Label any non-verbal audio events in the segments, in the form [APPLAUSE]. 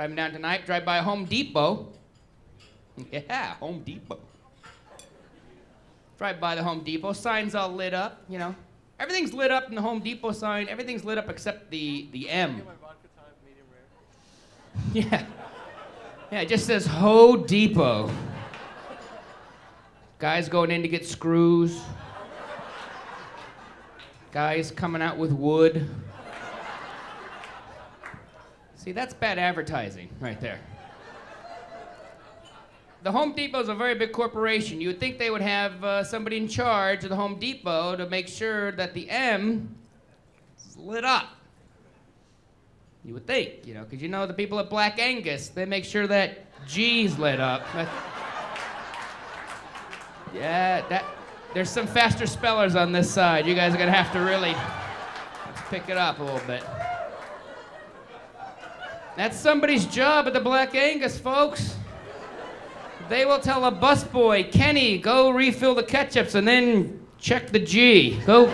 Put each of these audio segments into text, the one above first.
Driving down tonight, drive by Home Depot. Yeah, Home Depot. Drive by the Home Depot, signs all lit up, you know. Everything's lit up in the Home Depot sign. Everything's lit up except the, the M. [LAUGHS] Yeah. Yeah, it just says Ho Depot. Guys going in to get screws. Guys coming out with wood. See, that's bad advertising right there. The Home Depot is a very big corporation. You would think they would have uh, somebody in charge of the Home Depot to make sure that the M is lit up. You would think, you know, because you know the people at Black Angus, they make sure that G's lit up. [LAUGHS] yeah, that. There's some faster spellers on this side. You guys are gonna have to really pick it up a little bit. That's somebody's job at the Black Angus, folks. They will tell a busboy, Kenny, go refill the ketchups and then check the G. Go.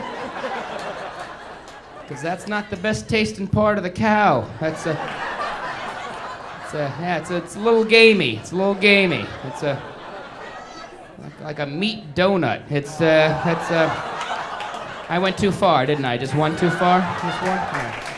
Because that's not the best tasting part of the cow. That's a. It's a, yeah, it's a, it's a little gamey. It's a little gamey. It's a. Like, like a meat donut. It's, uh, it's, uh. I went too far, didn't I? Just one too far? Just one? Yeah.